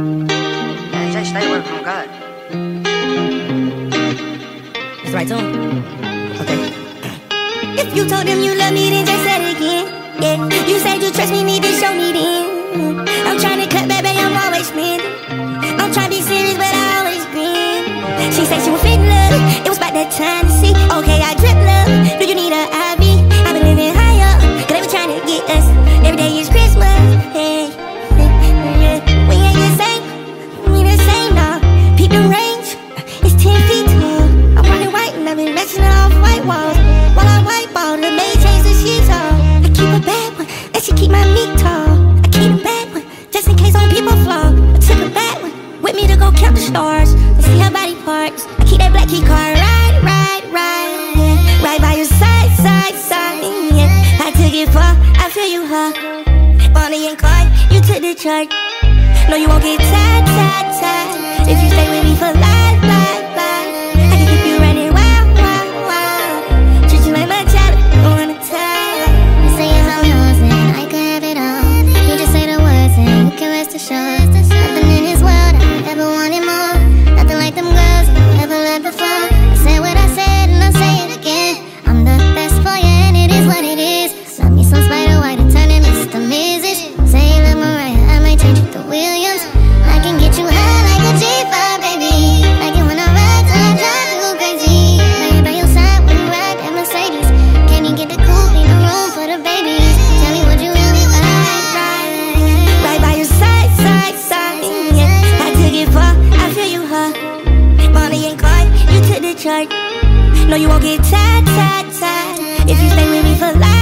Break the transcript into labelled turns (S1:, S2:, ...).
S1: Yeah, just stay away from God.
S2: The right tune? Okay. If you told them you love me, then just say it again. Yeah, you said you trust me, need to show me then. I'm trying to cut baby, I'm always spending. I'm trying to be serious, but I always grin. She said she was fit love, it was about that time to see. Okay, I drip love, in case on. I took a bad one with me to go count the stars and see her body parts. I keep that black key card, right, right, right, yeah. right by your side, side, side. Yeah. I took it far, I feel you hard. Bonnie and Clyde, you took the charge. No, you won't get tired, tired, tired If you stay with me for life, can No, you won't get tired, tired, tired If you stay with me for life